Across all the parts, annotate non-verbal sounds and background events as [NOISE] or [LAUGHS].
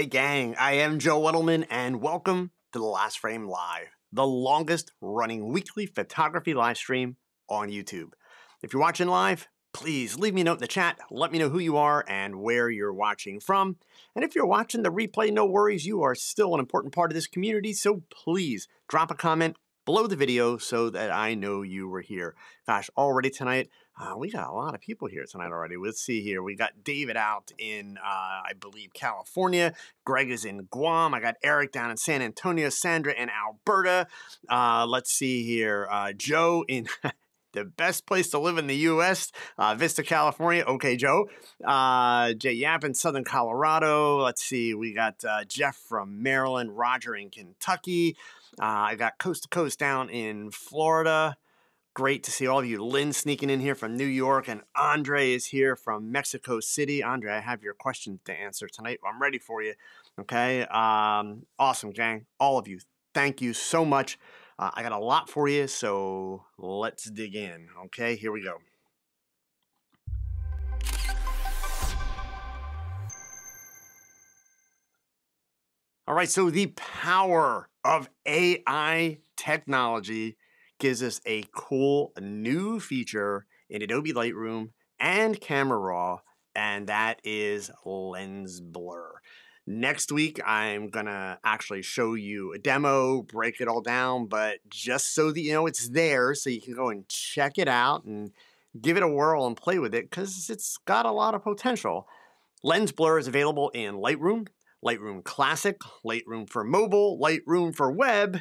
Hey, gang, I am Joe Edelman, and welcome to The Last Frame Live, the longest running weekly photography live stream on YouTube. If you're watching live, please leave me a note in the chat. Let me know who you are and where you're watching from. And if you're watching the replay, no worries, you are still an important part of this community, so please drop a comment below the video so that I know you were here. Gosh, already tonight, uh, we got a lot of people here tonight already. Let's see here. We got David out in, uh, I believe, California. Greg is in Guam. I got Eric down in San Antonio. Sandra in Alberta. Uh, let's see here. Uh, Joe in. [LAUGHS] the best place to live in the U.S., uh, Vista, California. Okay, Joe. Uh, Jay Yap in Southern Colorado. Let's see. We got uh, Jeff from Maryland, Roger in Kentucky. Uh, I got Coast to Coast down in Florida. Great to see all of you. Lynn sneaking in here from New York, and Andre is here from Mexico City. Andre, I have your question to answer tonight. I'm ready for you. Okay. Um, awesome, gang. All of you. Thank you so much. Uh, I got a lot for you, so let's dig in. Okay, here we go. All right, so the power of AI technology gives us a cool new feature in Adobe Lightroom and Camera Raw, and that is lens blur. Next week, I'm gonna actually show you a demo, break it all down, but just so that you know it's there, so you can go and check it out and give it a whirl and play with it because it's got a lot of potential. Lens Blur is available in Lightroom, Lightroom Classic, Lightroom for mobile, Lightroom for web,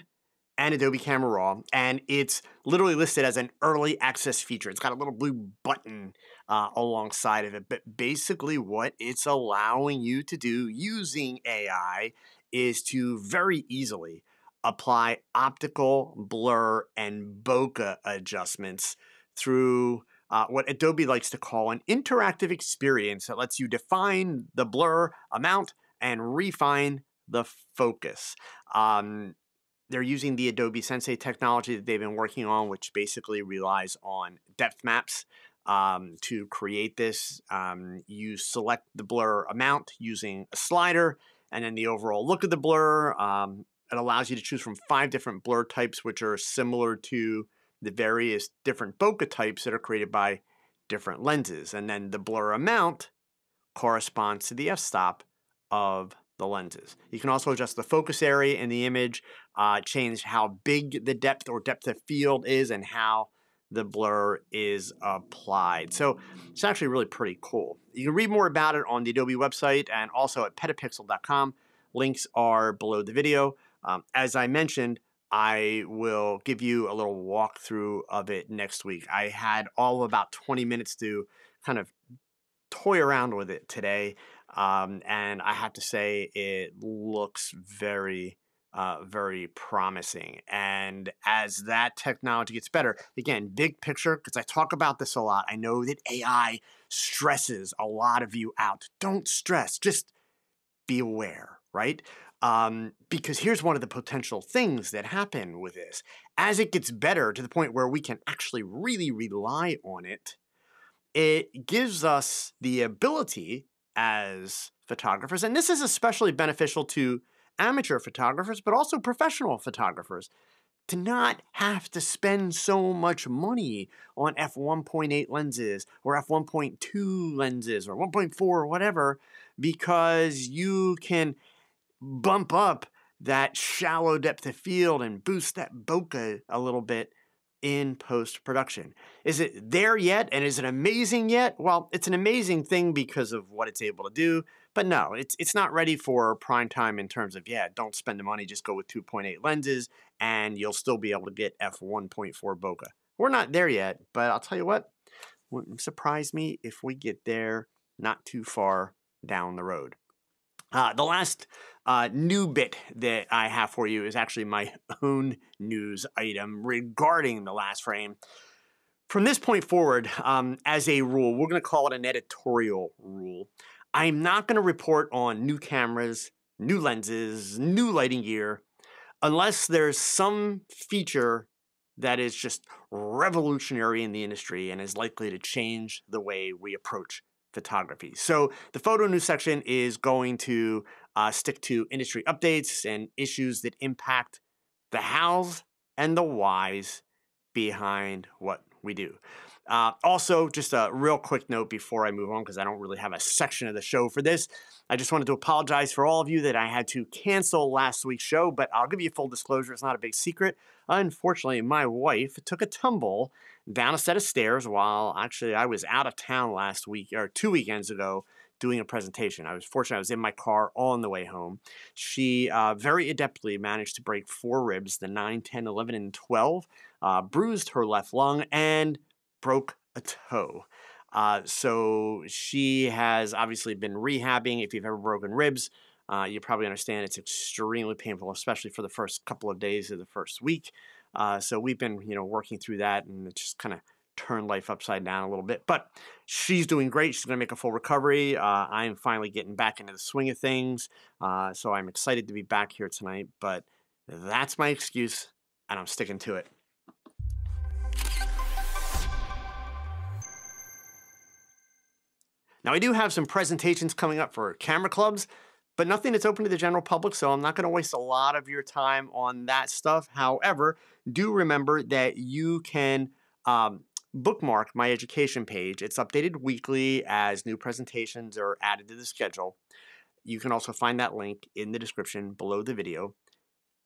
and Adobe Camera Raw, and it's literally listed as an early access feature. It's got a little blue button uh, alongside of it, but basically, what it's allowing you to do using AI is to very easily apply optical blur and bokeh adjustments through uh, what Adobe likes to call an interactive experience that lets you define the blur amount and refine the focus. Um, they're using the Adobe Sensei technology that they've been working on, which basically relies on depth maps um, to create this. Um, you select the blur amount using a slider, and then the overall look of the blur. Um, it allows you to choose from five different blur types, which are similar to the various different bokeh types that are created by different lenses. And then the blur amount corresponds to the f-stop of the lenses. You can also adjust the focus area in the image, uh, change how big the depth or depth of field is, and how the blur is applied. So it's actually really pretty cool. You can read more about it on the Adobe website and also at petapixel.com. Links are below the video. Um, as I mentioned, I will give you a little walkthrough of it next week. I had all about 20 minutes to kind of toy around with it today. Um, and I have to say, it looks very, uh, very promising. And as that technology gets better, again, big picture, because I talk about this a lot, I know that AI stresses a lot of you out. Don't stress, just be aware, right? Um, because here's one of the potential things that happen with this. As it gets better to the point where we can actually really rely on it, it gives us the ability as photographers, and this is especially beneficial to amateur photographers, but also professional photographers, to not have to spend so much money on f1.8 lenses or f1.2 lenses or 1.4 or whatever, because you can bump up that shallow depth of field and boost that bokeh a little bit in post production. Is it there yet and is it amazing yet? Well, it's an amazing thing because of what it's able to do, but no, it's it's not ready for prime time in terms of yeah, don't spend the money, just go with 2.8 lenses and you'll still be able to get f1.4 bokeh. We're not there yet, but I'll tell you what, wouldn't surprise me if we get there not too far down the road. Uh, the last uh, new bit that I have for you is actually my [LAUGHS] own news item regarding the last frame. From this point forward, um, as a rule, we're going to call it an editorial rule. I'm not going to report on new cameras, new lenses, new lighting gear, unless there's some feature that is just revolutionary in the industry and is likely to change the way we approach photography. So the photo news section is going to uh, stick to industry updates and issues that impact the hows and the whys behind what we do. Uh, also, just a real quick note before I move on, because I don't really have a section of the show for this. I just wanted to apologize for all of you that I had to cancel last week's show, but I'll give you full disclosure. It's not a big secret. Unfortunately, my wife took a tumble down a set of stairs while actually I was out of town last week or two weekends ago doing a presentation. I was fortunate, I was in my car on the way home. She uh, very adeptly managed to break four ribs the 9, 10, 11, and 12, uh, bruised her left lung, and broke a toe. Uh, so she has obviously been rehabbing. If you've ever broken ribs, uh, you probably understand it's extremely painful, especially for the first couple of days of the first week. Uh, so we've been, you know, working through that, and it just kind of turned life upside down a little bit. But she's doing great. She's going to make a full recovery. Uh, I'm finally getting back into the swing of things. Uh, so I'm excited to be back here tonight. But that's my excuse, and I'm sticking to it. Now, I do have some presentations coming up for camera clubs, but nothing that's open to the general public, so I'm not going to waste a lot of your time on that stuff. However, do remember that you can um, bookmark my education page. It's updated weekly as new presentations are added to the schedule. You can also find that link in the description below the video.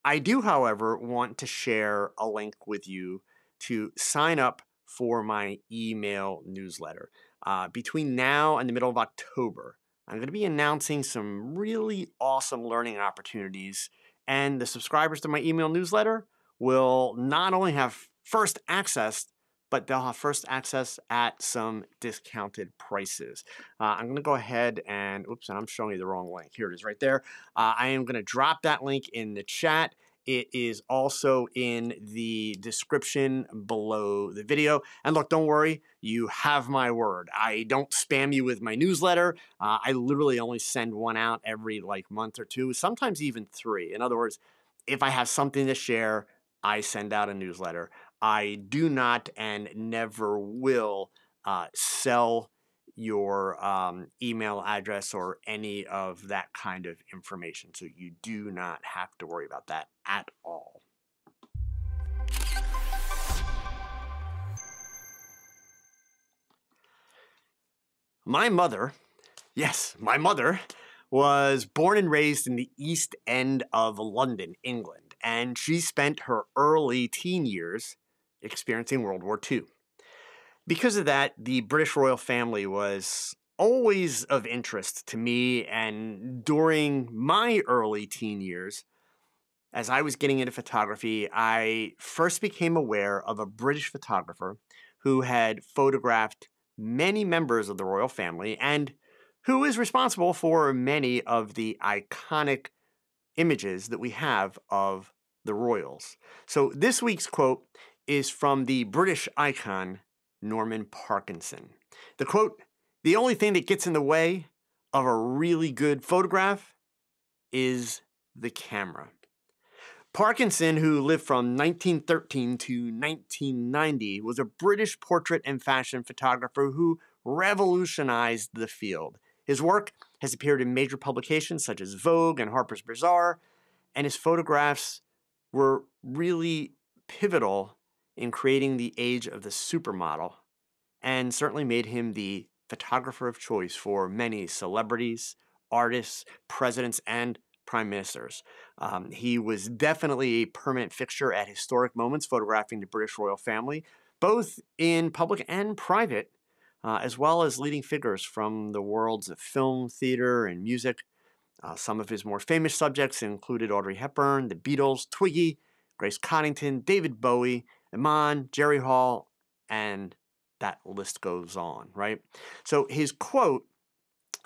I do, however, want to share a link with you to sign up for my email newsletter. Uh, between now and the middle of October, I'm going to be announcing some really awesome learning opportunities, and the subscribers to my email newsletter will not only have first access, but they'll have first access at some discounted prices. Uh, I'm going to go ahead and, oops, and I'm showing you the wrong link. Here it is right there. Uh, I am going to drop that link in the chat. It is also in the description below the video. And look, don't worry, you have my word. I don't spam you with my newsletter. Uh, I literally only send one out every like month or two, sometimes even three. In other words, if I have something to share, I send out a newsletter. I do not and never will uh, sell your um, email address or any of that kind of information. So you do not have to worry about that at all. My mother, yes, my mother, was born and raised in the East End of London, England, and she spent her early teen years experiencing World War II. Because of that, the British royal family was always of interest to me. And during my early teen years, as I was getting into photography, I first became aware of a British photographer who had photographed many members of the royal family and who is responsible for many of the iconic images that we have of the royals. So this week's quote is from the British icon Norman Parkinson. The quote The only thing that gets in the way of a really good photograph is the camera. Parkinson, who lived from 1913 to 1990, was a British portrait and fashion photographer who revolutionized the field. His work has appeared in major publications such as Vogue and Harper's Bazaar, and his photographs were really pivotal in creating the age of the supermodel and certainly made him the photographer of choice for many celebrities, artists, presidents, and prime ministers. Um, he was definitely a permanent fixture at historic moments, photographing the British royal family, both in public and private, uh, as well as leading figures from the worlds of film, theater, and music. Uh, some of his more famous subjects included Audrey Hepburn, the Beatles, Twiggy, Grace Coddington, David Bowie, Iman, Jerry Hall, and that list goes on, right? So his quote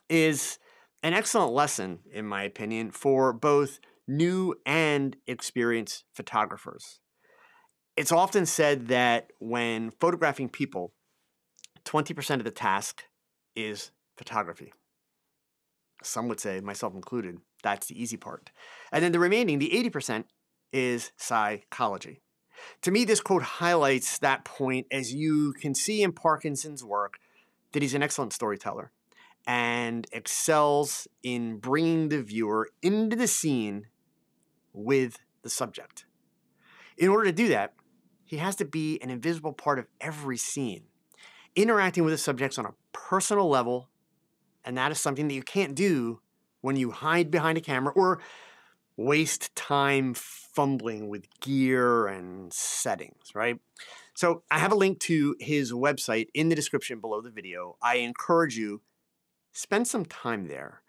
is an excellent lesson, in my opinion, for both new and experienced photographers. It's often said that when photographing people, 20% of the task is photography. Some would say, myself included, that's the easy part. And then the remaining, the 80%, is psychology. To me, this quote highlights that point as you can see in Parkinson's work that he's an excellent storyteller. and excels in bringing the viewer into the scene with the subject. In order to do that, he has to be an invisible part of every scene, interacting with the subjects on a personal level, and that is something that you can't do when you hide behind a camera or waste time fumbling with gear and settings, right? So I have a link to his website in the description below the video. I encourage you spend some time there.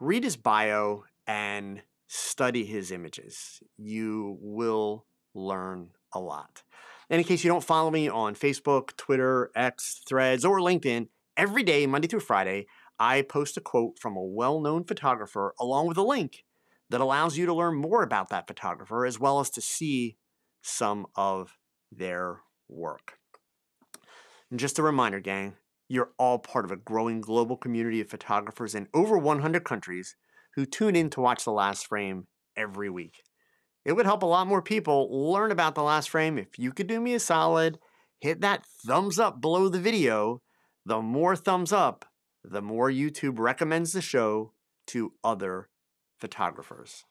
Read his bio and study his images. You will learn a lot. And in case you don't follow me on Facebook, Twitter, X, Threads, or LinkedIn, every day, Monday through Friday, I post a quote from a well known photographer along with a link that allows you to learn more about that photographer as well as to see some of their work. And just a reminder, gang, you're all part of a growing global community of photographers in over 100 countries who tune in to watch The Last Frame every week. It would help a lot more people learn about The Last Frame if you could do me a solid, hit that thumbs up below the video. The more thumbs up, the more YouTube recommends the show to other photographers.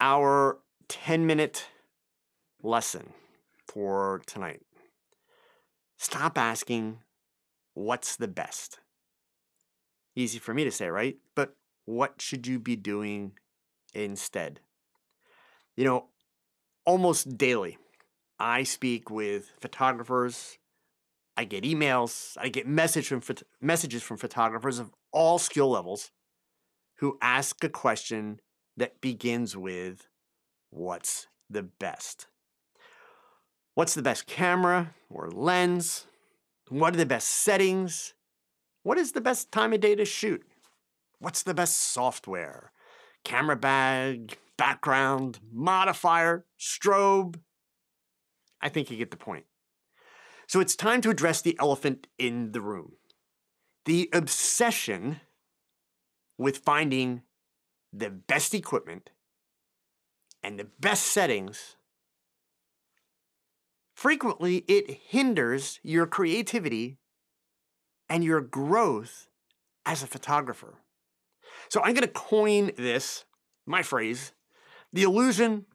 Our 10 minute lesson for tonight. Stop asking, what's the best? Easy for me to say, right? But what should you be doing instead? You know, almost daily, I speak with photographers. I get emails. I get message from messages from photographers of all skill levels who ask a question that begins with, What's the best? What's the best camera or lens? What are the best settings? What is the best time of day to shoot? What's the best software? Camera bag, background, modifier, strobe, I think you get the point. So it's time to address the elephant in the room the obsession with finding the best equipment and the best settings. Frequently, it hinders your creativity and your growth as a photographer. So I'm going to coin this, my phrase, the illusion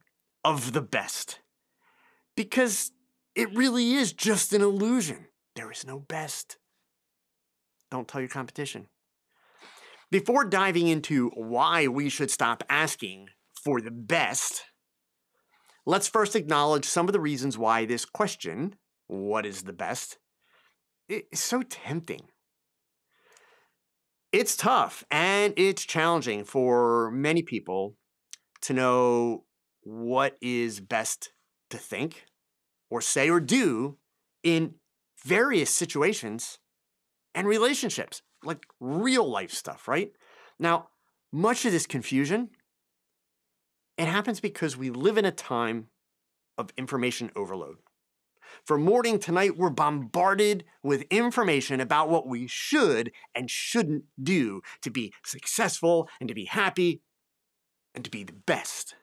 of the best because it really is just an illusion. There is no best. Don't tell your competition. Before diving into why we should stop asking for the best, let's first acknowledge some of the reasons why this question, what is the best, is so tempting. It's tough and it's challenging for many people to know what is best to think or say or do in various situations and relationships, like real life stuff, right? Now, much of this confusion, it happens because we live in a time of information overload. From morning to night, we're bombarded with information about what we should and shouldn't do to be successful and to be happy and to be the best.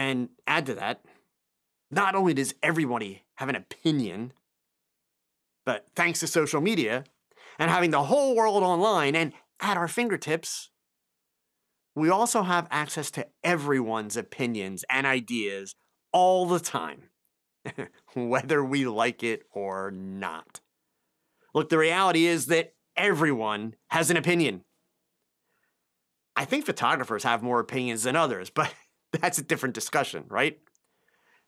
And add to that, not only does everybody have an opinion, but thanks to social media and having the whole world online and at our fingertips, we also have access to everyone's opinions and ideas all the time, [LAUGHS] whether we like it or not. Look, the reality is that everyone has an opinion. I think photographers have more opinions than others, but that's a different discussion, right?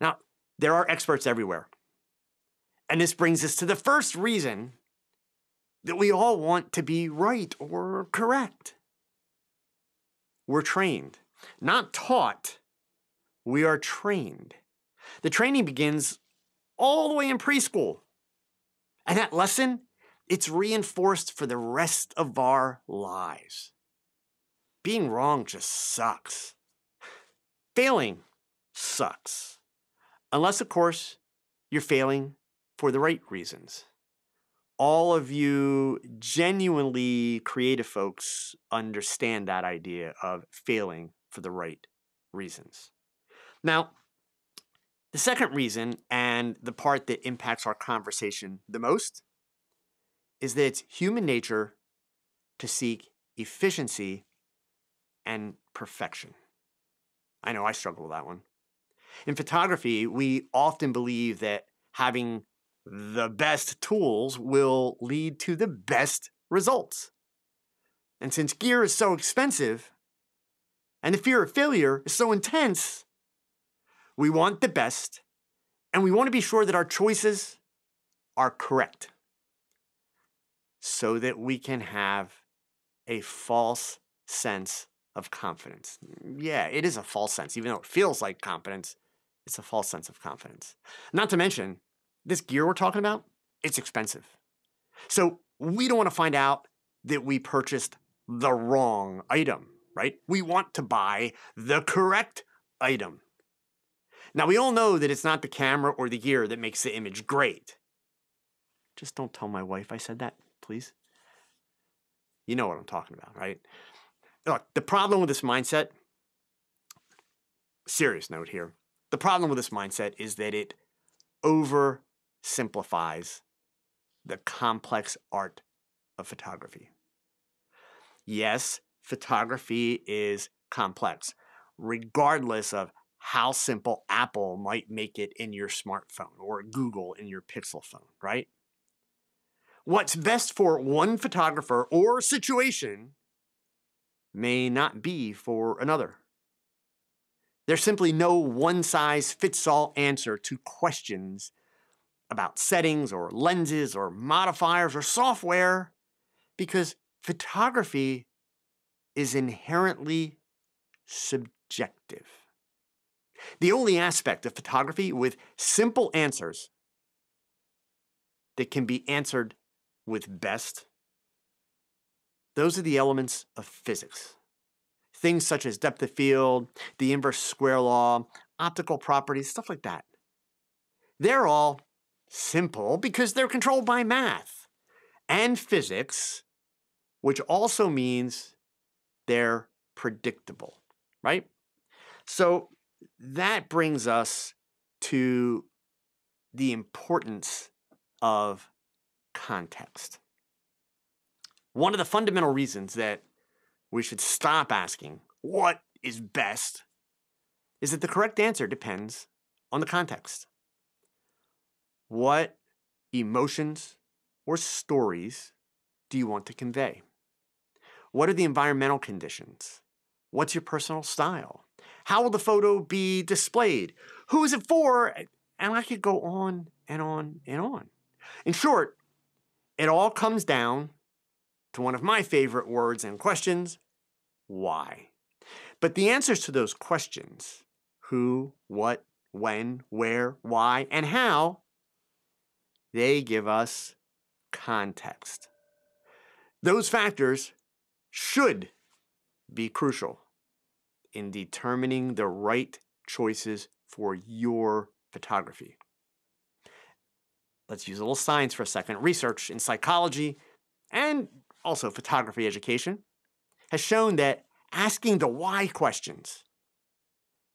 Now, there are experts everywhere. And this brings us to the first reason that we all want to be right or correct. We're trained, not taught. We are trained. The training begins all the way in preschool. And that lesson, it's reinforced for the rest of our lives. Being wrong just sucks. Failing sucks. Unless, of course, you're failing for the right reasons. All of you genuinely creative folks understand that idea of failing for the right reasons. Now, the second reason, and the part that impacts our conversation the most, is that it's human nature to seek efficiency and perfection. I know I struggle with that one. In photography, we often believe that having the best tools will lead to the best results. And since gear is so expensive and the fear of failure is so intense, we want the best and we want to be sure that our choices are correct so that we can have a false sense of confidence. Yeah, it is a false sense, even though it feels like confidence, it's a false sense of confidence. Not to mention, this gear we're talking about, it's expensive. So we don't want to find out that we purchased the wrong item, right? We want to buy the correct item. Now, we all know that it's not the camera or the gear that makes the image great. Just don't tell my wife I said that, please. You know what I'm talking about, right? Look, the problem with this mindset, serious note here, the problem with this mindset is that it oversimplifies the complex art of photography. Yes, photography is complex, regardless of how simple Apple might make it in your smartphone or Google in your Pixel phone, right? What's best for one photographer or situation may not be for another. There's simply no one size fits all answer to questions about settings or lenses or modifiers or software because photography is inherently subjective. The only aspect of photography with simple answers that can be answered with best, those are the elements of physics. Things such as depth of field, the inverse square law, optical properties, stuff like that. They're all simple because they're controlled by math and physics, which also means they're predictable, right? So that brings us to the importance of context. One of the fundamental reasons that we should stop asking what is best is that the correct answer depends on the context. What emotions or stories do you want to convey? What are the environmental conditions? What's your personal style? How will the photo be displayed? Who is it for? And I could go on and on and on. In short, it all comes down to one of my favorite words and questions why? But the answers to those questions who, what, when, where, why, and how they give us context. Those factors should be crucial in determining the right choices for your photography. Let's use a little science for a second. Research in psychology and also photography education has shown that asking the why questions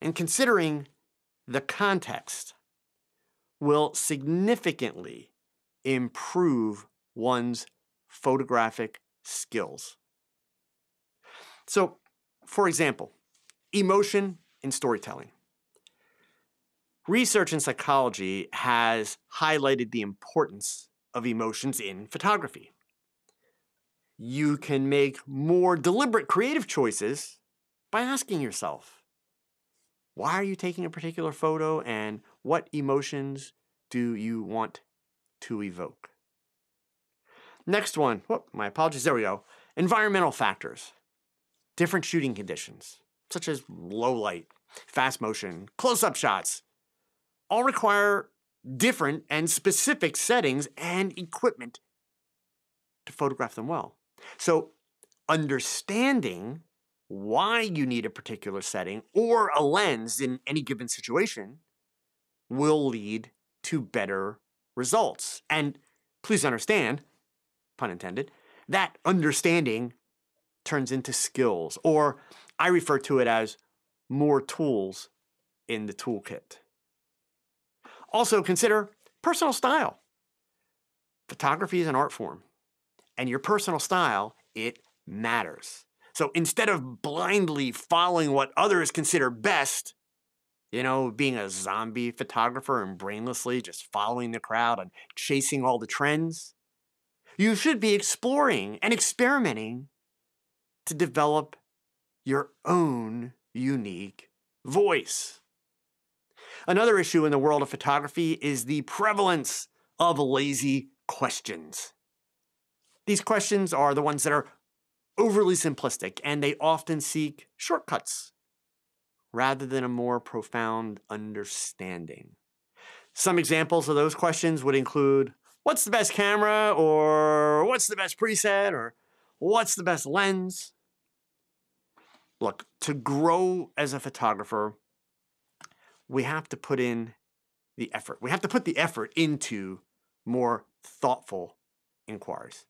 and considering the context will significantly improve one's photographic skills. So, for example, emotion in storytelling. Research in psychology has highlighted the importance of emotions in photography. You can make more deliberate creative choices by asking yourself, why are you taking a particular photo and what emotions do you want to evoke? Next one, whoop, my apologies, there we go. Environmental factors, different shooting conditions, such as low light, fast motion, close up shots, all require different and specific settings and equipment to photograph them well. So, understanding why you need a particular setting or a lens in any given situation will lead to better results. And please understand, pun intended, that understanding turns into skills, or I refer to it as more tools in the toolkit. Also, consider personal style. Photography is an art form, and your personal style, it matters. So instead of blindly following what others consider best, you know, being a zombie photographer and brainlessly just following the crowd and chasing all the trends, you should be exploring and experimenting to develop your own unique voice. Another issue in the world of photography is the prevalence of lazy questions. These questions are the ones that are overly simplistic and they often seek shortcuts rather than a more profound understanding. Some examples of those questions would include what's the best camera, or what's the best preset, or what's the best lens? Look, to grow as a photographer, we have to put in the effort. We have to put the effort into more thoughtful inquiries.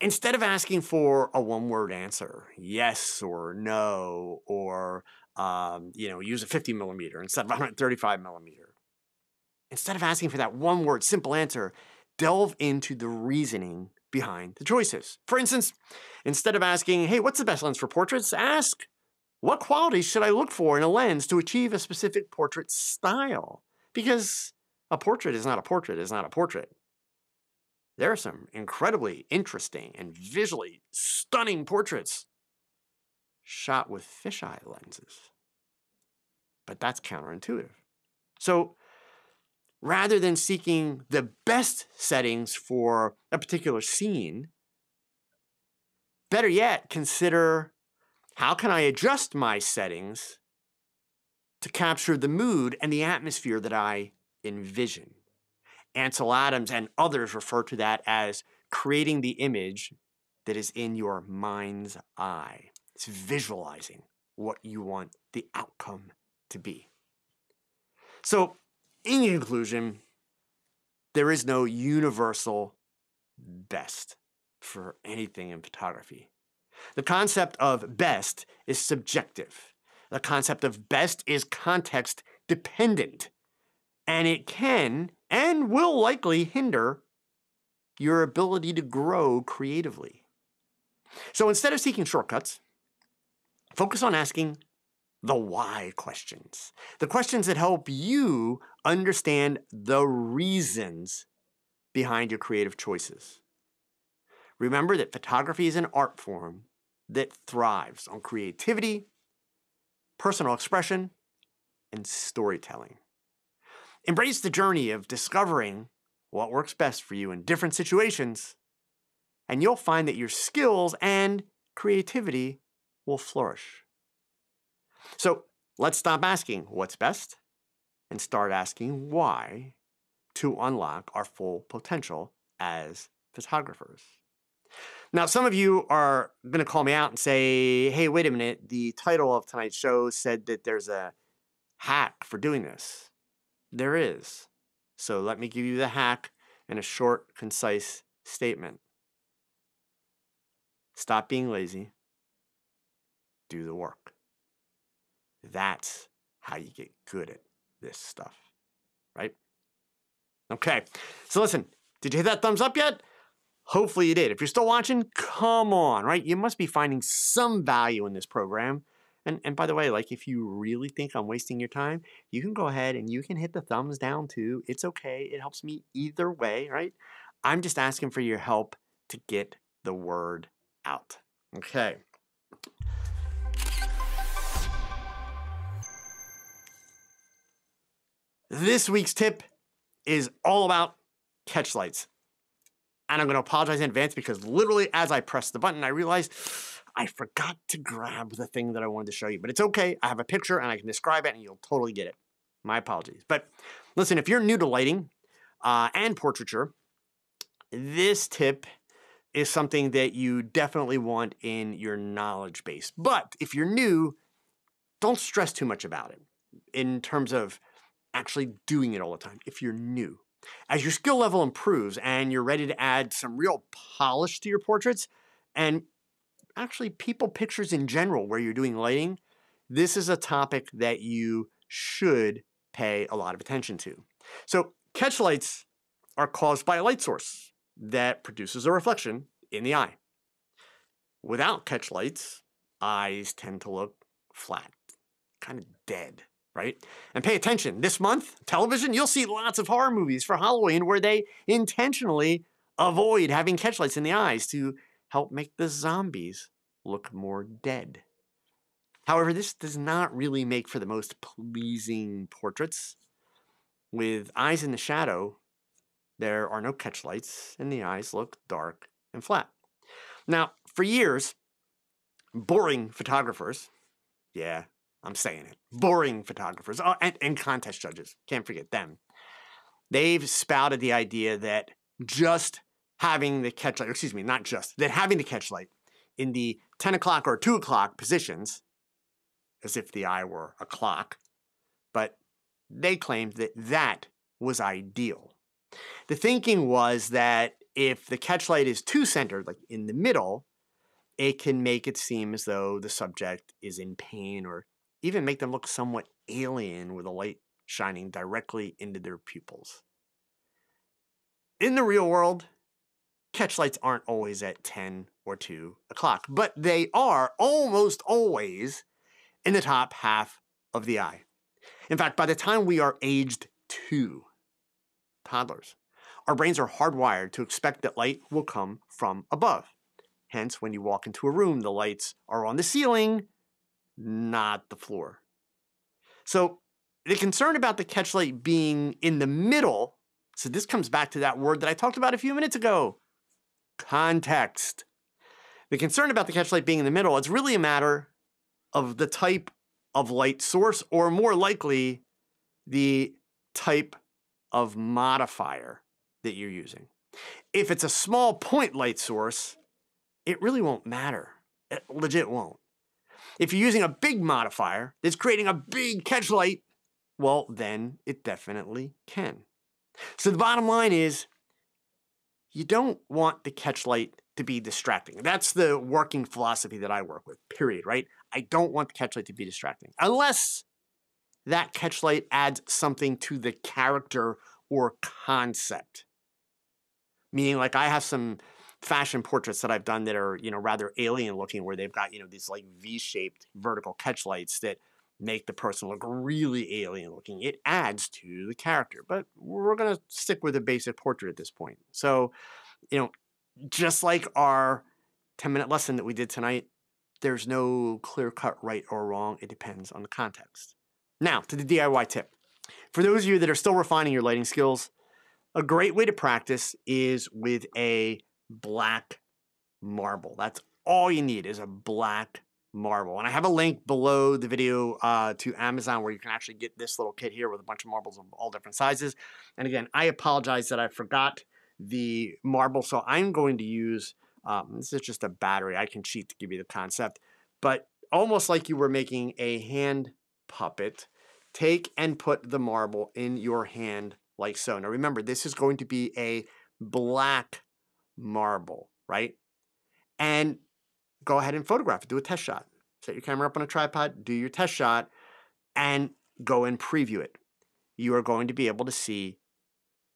Instead of asking for a one word answer, yes or no, or um, you know, use a 50 millimeter instead of 135 millimeter. Instead of asking for that one word simple answer, delve into the reasoning behind the choices. For instance, instead of asking, hey, what's the best lens for portraits? Ask, what qualities should I look for in a lens to achieve a specific portrait style? Because a portrait is not a portrait, is not a portrait. There are some incredibly interesting and visually stunning portraits shot with fisheye lenses. But that's counterintuitive. So rather than seeking the best settings for a particular scene, better yet, consider how can I adjust my settings to capture the mood and the atmosphere that I envision. Ansel Adams and others refer to that as creating the image that is in your mind's eye. It's visualizing what you want the outcome to be. So, in conclusion, there is no universal best for anything in photography. The concept of best is subjective. The concept of best is context dependent. And it can and will likely hinder your ability to grow creatively. So instead of seeking shortcuts, focus on asking the why questions, the questions that help you understand the reasons behind your creative choices. Remember that photography is an art form that thrives on creativity, personal expression, and storytelling. Embrace the journey of discovering what works best for you in different situations, and you'll find that your skills and creativity will flourish. So let's stop asking what's best and start asking why to unlock our full potential as photographers. Now, some of you are going to call me out and say, hey, wait a minute, the title of tonight's show said that there's a hack for doing this. There is. So let me give you the hack in a short, concise statement. Stop being lazy. Do the work. That's how you get good at this stuff, right? Okay, so listen, did you hit that thumbs up yet? Hopefully you did. If you're still watching, come on, right? You must be finding some value in this program. And, and by the way, like if you really think I'm wasting your time, you can go ahead and you can hit the thumbs down too. It's okay. It helps me either way, right? I'm just asking for your help to get the word out. Okay. This week's tip is all about catch lights. And I'm going to apologize in advance because literally as I pressed the button, I realized I forgot to grab the thing that I wanted to show you. But it's okay. I have a picture and I can describe it and you'll totally get it. My apologies. But listen, if you're new to lighting uh, and portraiture, this tip is something that you definitely want in your knowledge base. But if you're new, don't stress too much about it in terms of actually doing it all the time if you're new. As your skill level improves and you're ready to add some real polish to your portraits and actually people pictures in general where you're doing lighting, this is a topic that you should pay a lot of attention to. So, catch lights are caused by a light source that produces a reflection in the eye. Without catch lights, eyes tend to look flat, kind of dead, right? And pay attention. This month, television, you'll see lots of horror movies for Halloween where they intentionally avoid having catch lights in the eyes to help make the zombies look more dead. However, this does not really make for the most pleasing portraits. With eyes in the shadow, there are no catchlights, and the eyes look dark and flat. Now, for years, boring photographers, yeah, I'm saying it, boring photographers, oh, and, and contest judges, can't forget them, they've spouted the idea that just having the catch light, excuse me, not just, that having the catch light in the 10 o'clock or 2 o'clock positions, as if the eye were a clock, but they claimed that that was ideal. The thinking was that if the catch light is too centered, like in the middle, it can make it seem as though the subject is in pain or even make them look somewhat alien with a light shining directly into their pupils. In the real world, catch lights aren't always at 10 or 2 o'clock, but they are almost always in the top half of the eye. In fact, by the time we are aged two, toddlers, our brains are hardwired to expect that light will come from above. Hence, when you walk into a room, the lights are on the ceiling, not the floor. So, the concern about the catch light being in the middle, so this comes back to that word that I talked about a few minutes ago context. The concern about the catch light being in the middle, it's really a matter of the type of light source, or more likely, the type of modifier that you're using. If it's a small point light source, it really won't matter. It legit won't. If you're using a big modifier that's creating a big catch light, well, then it definitely can. So the bottom line is you don't want the catch light to be distracting. That's the working philosophy that I work with, period, right? I don't want the catch light to be distracting unless that catch light adds something to the character or concept. Meaning, like, I have some fashion portraits that I've done that are, you know, rather alien looking, where they've got, you know, these like V shaped vertical catch lights that make the person look really alien looking. It adds to the character, but we're going to stick with a basic portrait at this point. So, you know, just like our 10 minute lesson that we did tonight, there's no clear cut right or wrong. It depends on the context. Now, to the DIY tip. For those of you that are still refining your lighting skills, a great way to practice is with a black marble. That's all you need is a black marble. And I have a link below the video uh, to Amazon where you can actually get this little kit here with a bunch of marbles of all different sizes. And again, I apologize that I forgot the marble, so I'm going to use, um, this is just a battery. I can cheat to give you the concept, but almost like you were making a hand puppet, take and put the marble in your hand like so. Now remember, this is going to be a black marble, right? And go ahead and photograph it. Do a test shot. Set your camera up on a tripod, do your test shot, and go and preview it. You are going to be able to see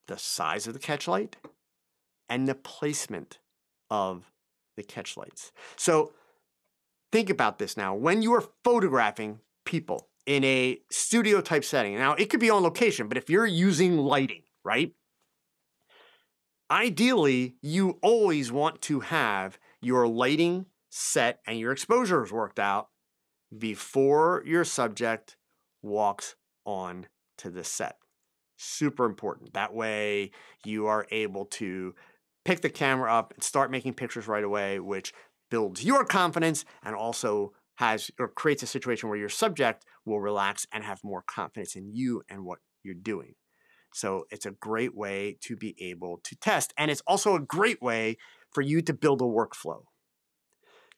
the size of the catch light and the placement of the catch lights. So think about this now. When you are photographing people in a studio type setting, now it could be on location, but if you're using lighting, right? Ideally, you always want to have your lighting set and your exposures worked out before your subject walks on to the set. Super important. That way, you are able to pick the camera up and start making pictures right away, which builds your confidence and also has or creates a situation where your subject will relax and have more confidence in you and what you're doing. So it's a great way to be able to test. And it's also a great way for you to build a workflow,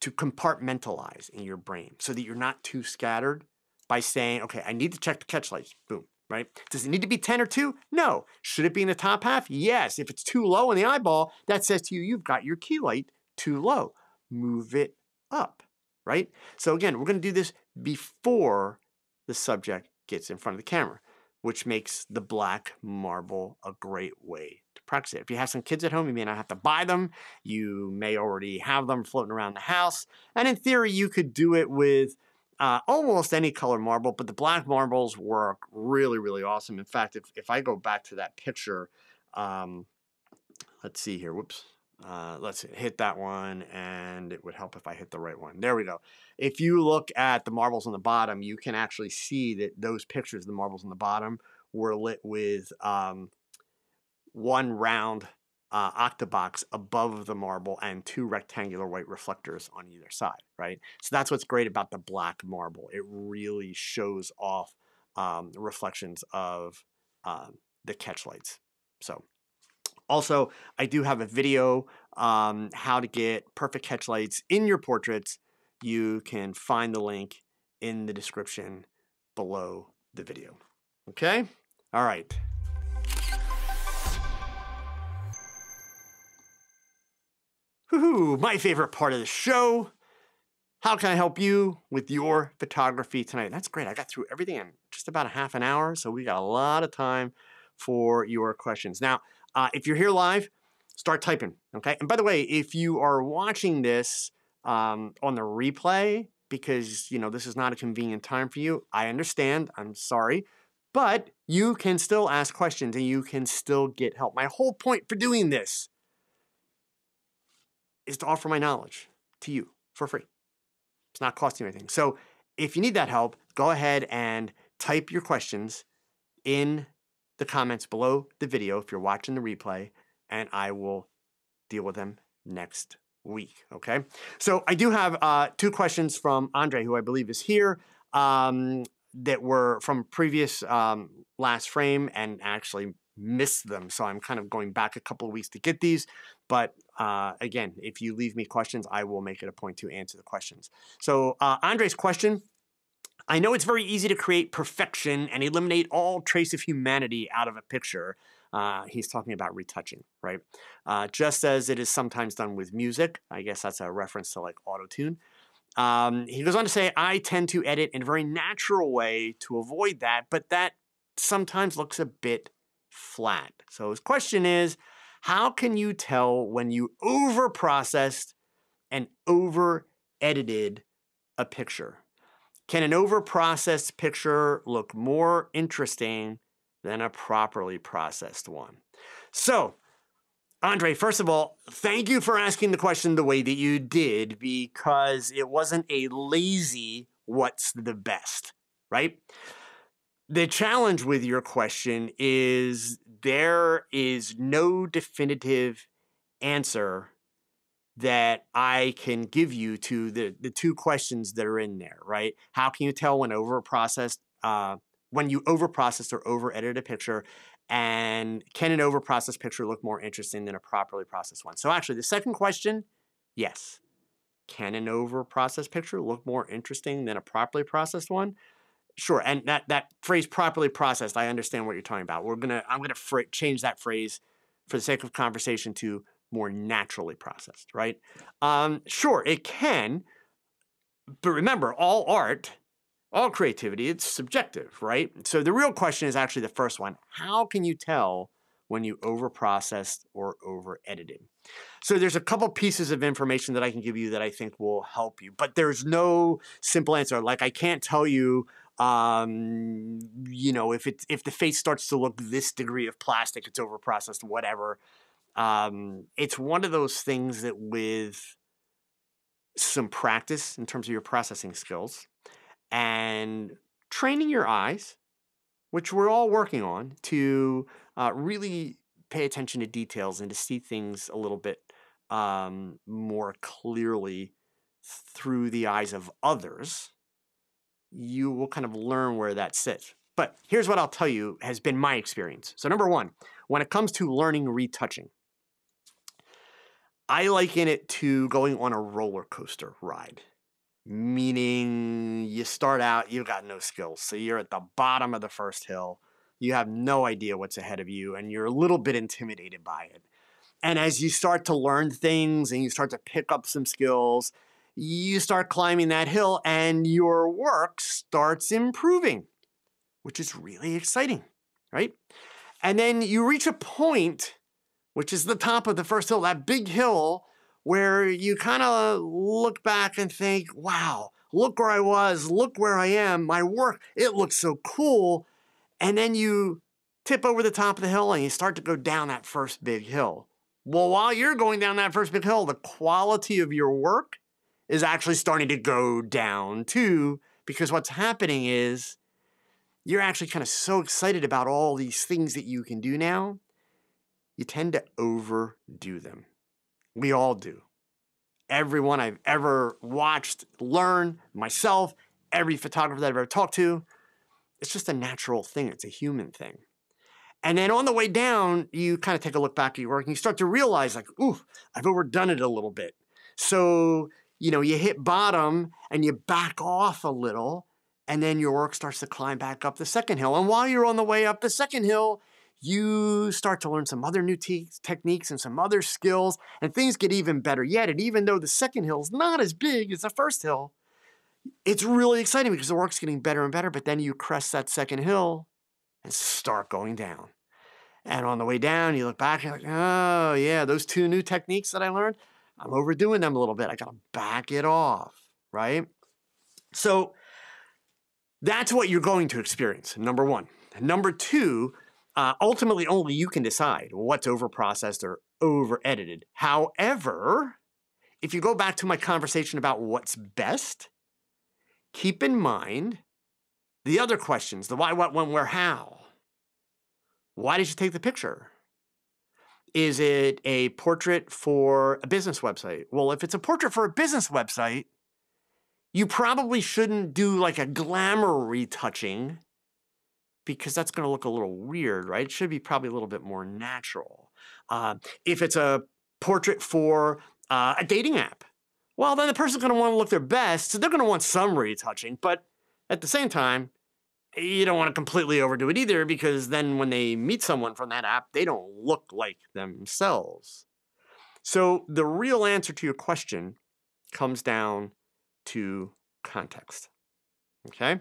to compartmentalize in your brain so that you're not too scattered by saying, okay, I need to check the catch lights. Boom, right? Does it need to be 10 or 2? No. Should it be in the top half? Yes. If it's too low in the eyeball, that says to you, you've got your key light too low. Move it up. right? So again, we're going to do this before the subject gets in front of the camera, which makes the black marble a great way practice it. If you have some kids at home, you may not have to buy them. You may already have them floating around the house. And in theory, you could do it with uh, almost any color marble, but the black marbles work really, really awesome. In fact, if, if I go back to that picture, um, let's see here, whoops. Uh, let's hit that one and it would help if I hit the right one. There we go. If you look at the marbles on the bottom, you can actually see that those pictures the marbles on the bottom were lit with um, one round uh, octabox above the marble and two rectangular white reflectors on either side, right? So that's what's great about the black marble. It really shows off um, reflections of um, the catch lights. So also, I do have a video um, how to get perfect catch lights in your portraits. You can find the link in the description below the video. Okay? All right. Woohoo! My favorite part of the show. How can I help you with your photography tonight? That's great. I got through everything in just about a half an hour, so we got a lot of time for your questions. Now, uh, if you're here live, start typing. Okay. And by the way, if you are watching this um, on the replay because you know this is not a convenient time for you, I understand. I'm sorry, but you can still ask questions and you can still get help. My whole point for doing this is to offer my knowledge to you for free. It's not costing you anything. So if you need that help, go ahead and type your questions in the comments below the video if you're watching the replay, and I will deal with them next week. Okay. So I do have uh, two questions from Andre, who I believe is here, um, that were from previous um, last frame and actually missed them. So I'm kind of going back a couple of weeks to get these. But uh, again, if you leave me questions, I will make it a point to answer the questions. So uh, Andre's question I know it's very easy to create perfection and eliminate all trace of humanity out of a picture. Uh, he's talking about retouching, right? Uh, just as it is sometimes done with music. I guess that's a reference to like auto tune. Um, he goes on to say, I tend to edit in a very natural way to avoid that, but that sometimes looks a bit flat. So his question is, how can you tell when you over processed and over edited a picture? Can an over-processed picture look more interesting than a properly processed one? So, Andre, first of all, thank you for asking the question the way that you did because it wasn't a lazy what's the best, right? The challenge with your question is there is no definitive answer that I can give you to the, the two questions that are in there, right? How can you tell when over processed, uh, when you over processed or over edited a picture? And can an over processed picture look more interesting than a properly processed one? So, actually, the second question yes. Can an over processed picture look more interesting than a properly processed one? Sure, and that, that phrase properly processed, I understand what you're talking about. We're gonna I'm gonna fr- change that phrase for the sake of conversation to more naturally processed, right? Um, sure, it can, but remember, all art, all creativity, it's subjective, right? So the real question is actually the first one how can you tell when you over processed or over edited? So there's a couple pieces of information that I can give you that I think will help you, but there's no simple answer. Like I can't tell you um you know if it if the face starts to look this degree of plastic it's over processed whatever. Um, it's one of those things that with some practice in terms of your processing skills and training your eyes, which we're all working on, to uh, really pay attention to details and to see things a little bit um, more clearly through the eyes of others, you will kind of learn where that sits. But here's what I'll tell you has been my experience. So, number one, when it comes to learning retouching, I liken it to going on a roller coaster ride, meaning you start out, you've got no skills. So you're at the bottom of the first hill. You have no idea what's ahead of you, and you're a little bit intimidated by it. And as you start to learn things and you start to pick up some skills, you start climbing that hill and your work starts improving, which is really exciting, right? And then you reach a point, which is the top of the first hill, that big hill, where you kind of look back and think, wow, look where I was, look where I am, my work, it looks so cool. And then you tip over the top of the hill and you start to go down that first big hill. Well, while you're going down that first big hill, the quality of your work is actually starting to go down too, because what's happening is you're actually kind of so excited about all these things that you can do now, you tend to overdo them. We all do. Everyone I've ever watched, learn, myself, every photographer that I've ever talked to, it's just a natural thing. It's a human thing. And then on the way down, you kind of take a look back at your work and you start to realize, like, ooh, I've overdone it a little bit. So, you know, you hit bottom and you back off a little, and then your work starts to climb back up the second hill. And while you're on the way up the second hill, you start to learn some other new te- techniques and some other skills, and things get even better yet. And even though the second hill is not as big as the first hill, it's really exciting because the work's getting better and better. But then you crest that second hill and start going down. And on the way down, you look back and you're like, oh, yeah, those two new techniques that I learned, I'm overdoing them a little bit. I got to back it off, right? So that's what you're going to experience, number one. Number two, uh, ultimately, only you can decide what's over processed or over edited. However, if you go back to my conversation about what's best, keep in mind the other questions the why, what, when, where, how. Why did you take the picture? Is it a portrait for a business website? Well, if it's a portrait for a business website, you probably shouldn't do like a glamour retouching because that's going to look a little weird, right? It should be probably a little bit more natural. Uh, if it's a portrait for uh, a dating app, well, then the person's going to want to look their best, so they're going to want some retouching. But at the same time, you don't want to completely overdo it either because then when they meet someone from that app, they don't look like themselves. So the real answer to your question comes down to context. Okay?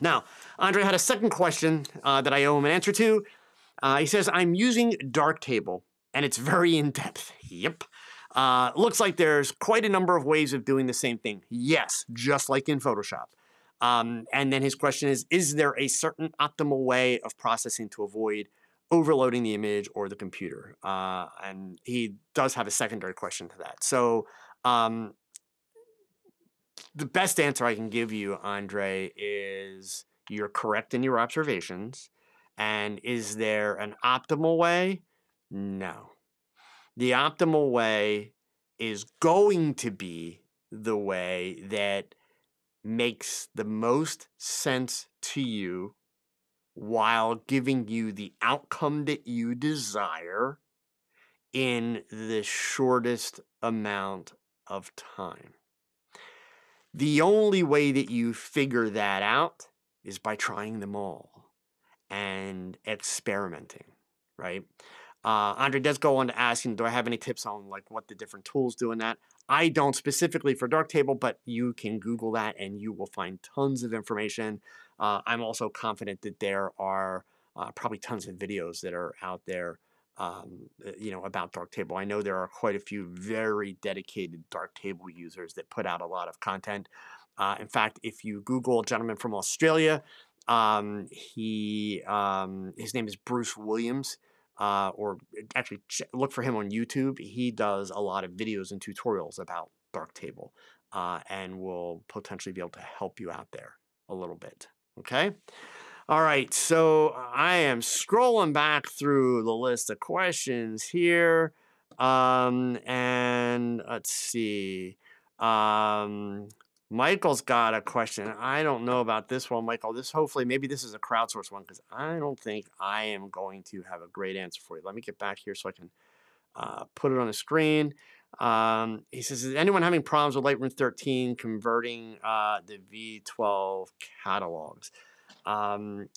Now, Andre had a second question uh, that I owe him an answer to. Uh, he says, I'm using Darktable and it's very [LAUGHS] in depth. Yep. Uh, looks like there's quite a number of ways of doing the same thing. Yes, just like in Photoshop. Um, and then his question is Is there a certain optimal way of processing to avoid overloading the image or the computer? Uh, and he does have a secondary question to that. So, um, the best answer I can give you, Andre, is you're correct in your observations. And is there an optimal way? No. The optimal way is going to be the way that makes the most sense to you while giving you the outcome that you desire in the shortest amount of time. The only way that you figure that out is by trying them all and experimenting, right? Uh, Andre does go on to ask, you know, do I have any tips on like what the different tools do in that? I don't specifically for Darktable, but you can Google that and you will find tons of information. Uh, I'm also confident that there are uh, probably tons of videos that are out there, um, uh, you know, about Darktable. I know there are quite a few very dedicated Darktable users that put out a lot of content. Uh, in fact, if you Google a gentleman from Australia, um, he um, his name is Bruce Williams uh, or eh, actually look for him on YouTube. He does a lot of videos and tutorials about Darktable uh, and will potentially be able to help you out there a little bit. Okay. All right. So I am scrolling back through the list of questions here. Um, and let's see. Um, Michael's got a question. I don't know about this one, Michael. This hopefully maybe this is a crowdsourced one because I don't think I am going to have a great answer for you. Let me get back here so I can uh, put it on the screen. Um, he says, "Is anyone having problems with Lightroom 13 converting uh, the V12 catalogs?" Um,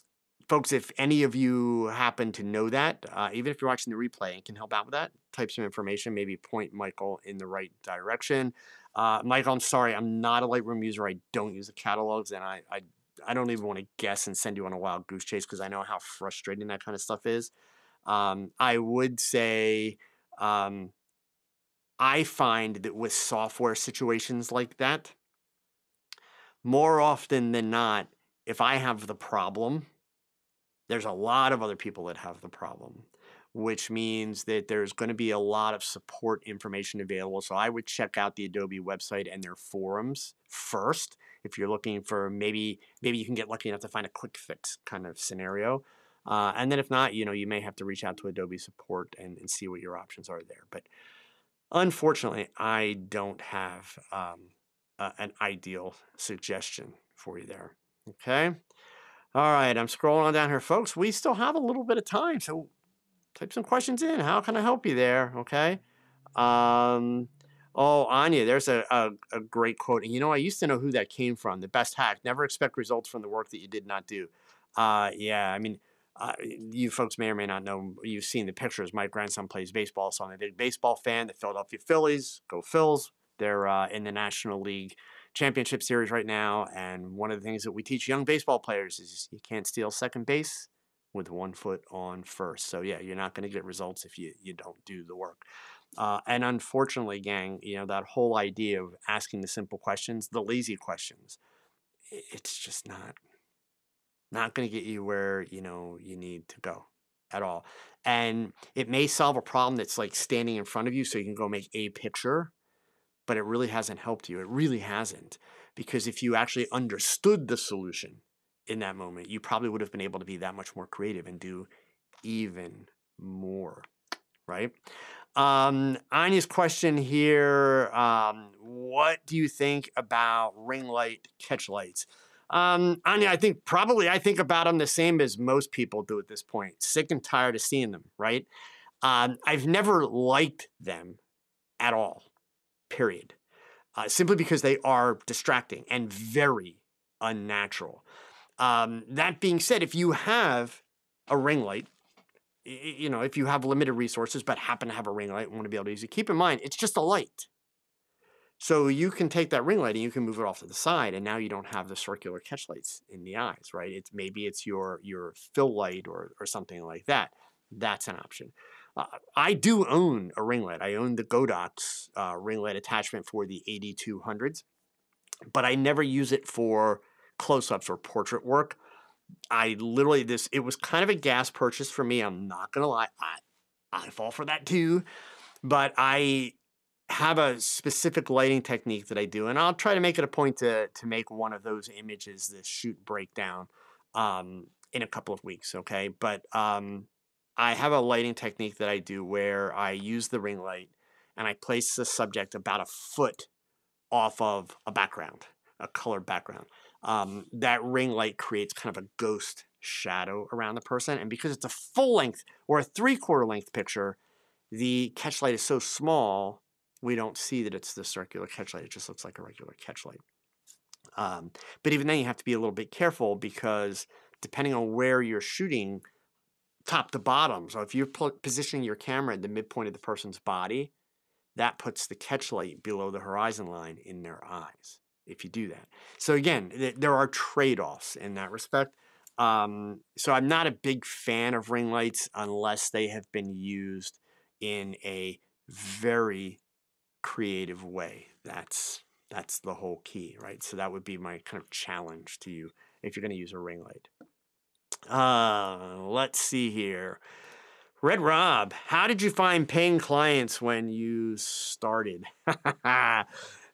folks, if any of you happen to know that, uh, even if you're watching the replay and can help out with that, type some information, maybe point Michael in the right direction. Uh, Michael, I'm sorry, I'm not a Lightroom user. I don't use the catalogs, and I, I, I don't even want to guess and send you on a wild goose chase because I know how frustrating that kind of stuff is. Um, I would say um, I find that with software situations like that, more often than not, if I have the problem, there's a lot of other people that have the problem, which means that there's going to be a lot of support information available. So I would check out the Adobe website and their forums first if you're looking for maybe maybe you can get lucky enough to find a quick fix kind of scenario. Uh, and then if not, you know, you may have to reach out to Adobe support and, and see what your options are there. But unfortunately, I don't have um, an ideal suggestion for you there. Okay. All right, I'm scrolling on down here, folks. We still have a little bit of time, so type some questions in. How can I help you there? Okay. Um, oh, Anya, there's a, a, a great quote. And you know, I used to know who that came from. The best hack: never expect results from the work that you did not do. Uh, yeah, I mean, uh, you folks may or may not know. You've seen the pictures. My grandson plays baseball, so I'm a big baseball fan. The Philadelphia Phillies, go Phils! They're uh, in the National League championship series right now. And one of the things that we teach young baseball players is you can't steal second base with one foot on first. So yeah, you're not going to get results if you, you don't do the work. Uh, and unfortunately, gang, you know, that whole idea of asking the simple questions, the lazy questions, it's just not not going to get you where you know you need to go at all. And it may solve a problem that's like standing in front of you so you can go make a picture but it really hasn't helped you. It really hasn't. Because if you actually understood the solution in that moment, you probably would have been able to be that much more creative and do even more, right? Um, Anya's question here um, What do you think about ring light catch lights? Um, Anya, I think probably I think about them the same as most people do at this point. Sick and tired of seeing them, right? Um, I've never liked them at all period. Uh, simply because they are distracting and very unnatural. Um, that being said, if you have a ring light, you know, if you have limited resources but happen to have a ring light and want to be able to use it, keep in mind it's just a light. So you can take that ring light and you can move it off to the side, and now you don't have the circular catch lights in the eyes, right? It's maybe it's your your fill light or or something like that. That's an option. Uh, I do own a ring light. I own the Godox uh, ring light attachment for the AD200s, but I never use it for close-ups or portrait work. I literally this it was kind of a gas purchase for me. I'm not gonna lie, I I fall for that too, but I have a specific lighting technique that I do, and I'll try to make it a point to to make one of those images, this shoot breakdown, um, in a couple of weeks. Okay, but um, I have a lighting technique that I do where I use the ring light and I place the subject about a foot off of a background, a colored background. Um, that ring light creates kind of a ghost shadow around the person. And because it's a full length or a three quarter length picture, the catch light is so small, we don't see that it's the circular catch light. It just looks like a regular catch light. Um, but even then, you have to be a little bit careful because depending on where you're shooting, top to bottom. So if you're positioning your camera at the midpoint of the person's body, that puts the catch light below the horizon line in their eyes if you do that. So again, th- there are trade-offs in that respect. Um, so I'm not a big fan of ring lights unless they have been used in a very creative way. That's that's the whole key, right? So that would be my kind of challenge to you if you're going to use a ring light. Uh, let's see here. Red Rob, how did you find paying clients when you started? [LAUGHS]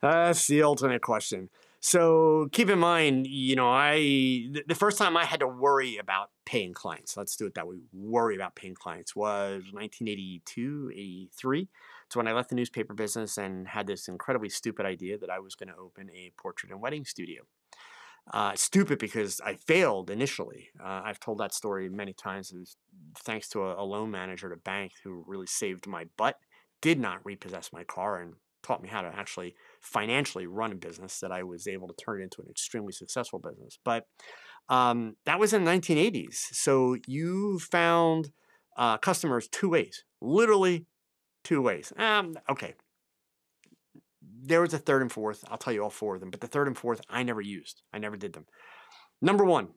That's the ultimate question. So keep in mind, you know, I the first time I had to worry about paying clients, let's do it that way, worry about paying clients was 1982, 83. It's when I left the newspaper business and had this incredibly stupid idea that I was going to open a portrait and wedding studio. Uh, stupid because I failed initially. Uh, I've told that story many times. It was thanks to a, a, loan manager at a bank who really saved my butt, did not repossess my car, and taught me how to actually financially run a business that I was able to turn it into an extremely successful business. But um, that was in the 1980s. So you found uh, customers two ways, literally two ways. Um, okay, there was a third and fourth. I'll tell you all four of them, but the third and fourth I never used. I never did them. Number one,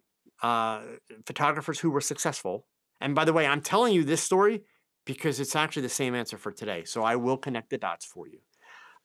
uh, photographers who were successful. And by the way, I'm telling you this story because it's actually the same answer for today. So I will connect the dots for you.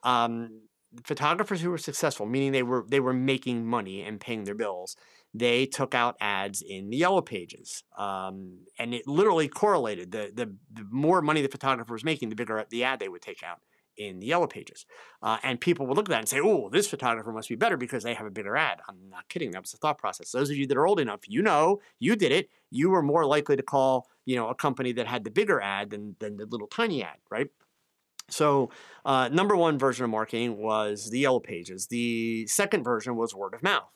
Um, photographers who were successful, meaning they were they were making money and paying their bills, they took out ads in the yellow pages, um, and it literally correlated. The, the the more money the photographer was making, the bigger the ad they would take out in the yellow pages. Uh, and people would look at that and say, "Oh, this photographer must be better because they have a bigger ad." I'm not kidding. That was the thought process. Those of you that are old enough, you know, you did it. You were more likely to call, you know, a company that had the bigger ad than than the little tiny ad, right? So, uh, number one version of marketing was the yellow pages. The second version was word of mouth.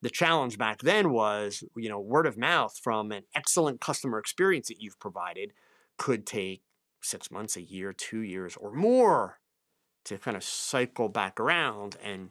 The challenge back then was, you know, word of mouth from an excellent customer experience that you've provided could take six months, a year, two years, or more to kind of cycle back around and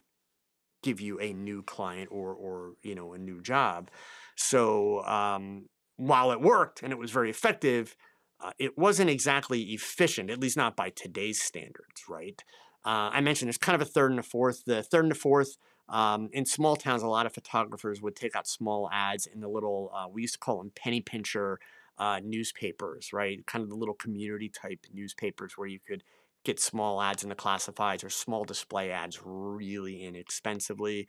give you a new client or, or you know, a new job. So um, while it worked and it was very effective, uh, it wasn't exactly efficient, at least not by today's standards, right? Uh, I mentioned there's kind of a third and a fourth. The third and a fourth, um, in small towns, a lot of photographers would take out small ads in the little, uh, we used to call them penny pincher uh, newspapers, right? Kind of the little community type newspapers where you could get small ads in the classifieds or small display ads really inexpensively.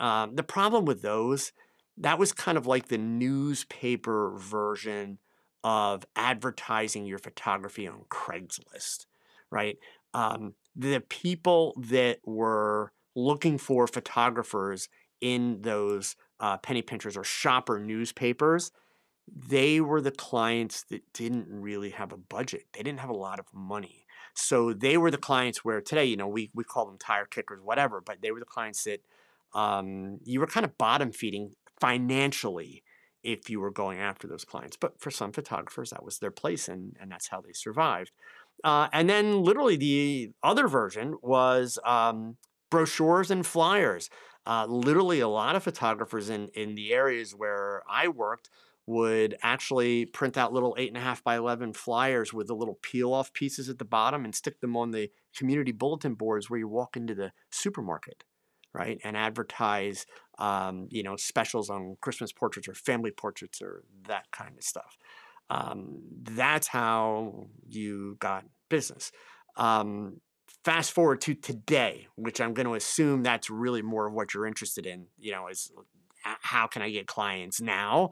Um, the problem with those, that was kind of like the newspaper version of advertising your photography on Craigslist, right? Um, the people that were looking for photographers in those uh, penny pinchers or shopper newspapers, they were the clients that didn't really have a budget. They didn't have a lot of money. So they were the clients where today, you know, we, we call them tire kickers, whatever, but they were the clients that um, you were kind of bottom feeding financially if you were going after those clients. But for some photographers, that was their place, and, and that's how they survived. Uh, and then, literally, the other version was um, brochures and flyers. Uh, literally, a lot of photographers in, in the areas where I worked would actually print out little eight and a half by 11 flyers with the little peel off pieces at the bottom and stick them on the community bulletin boards where you walk into the supermarket right? And advertise, um, you know, specials on Christmas portraits or family portraits or that kind of stuff. Um, that's how you got business. Um, fast forward to today, which I'm going to assume that's really more of what you're interested in. You know, is how can I get clients now?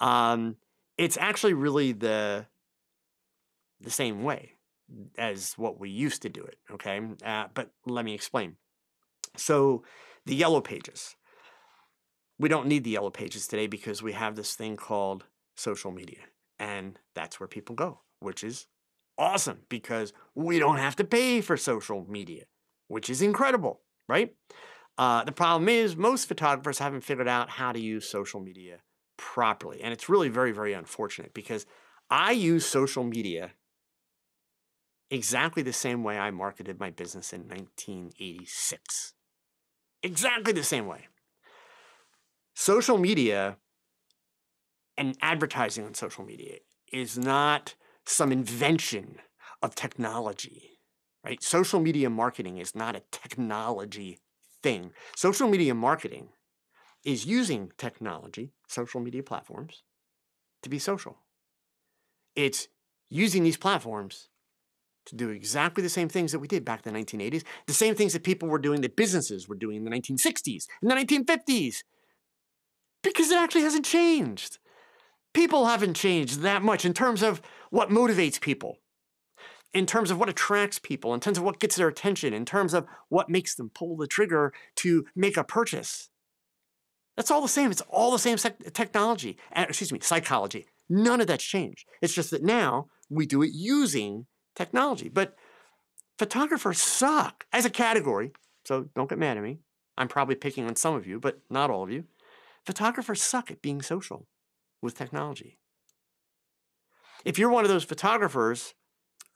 Um, it's actually really the the same way as what we used to do it. Okay, uh, but let me explain. So the yellow pages. We don't need the yellow pages today because we have this thing called social media. And that's where people go, which is awesome because we don't have to pay for social media, which is incredible, right? Uh, the problem is most photographers haven't figured out how to use social media properly. And it's really very, very unfortunate because I use social media exactly the same way I marketed my business in 1986 exactly the same way. Social media and advertising on social media is not some invention of technology, right? Social media marketing is not a technology thing. Social media marketing is using technology, social media platforms, to be social. It's using these platforms to do exactly the same things that we did back in the 1980s, the same things that people were doing, that businesses were doing in the 1960s, in the 1950s, because it actually hasn't changed. People haven't changed that much in terms of what motivates people, in terms of what attracts people, in terms of what gets their attention, in terms of what makes them pull the trigger to make a purchase. That's all the same. It's all the same technology, eh, excuse me, psychology. None of that's changed. It's just that now we do it using technology. But photographers suck as a category. So don't get mad at me. I'm probably picking on some of you, but not all of you. Photographers suck at being social with technology. If you're one of those photographers,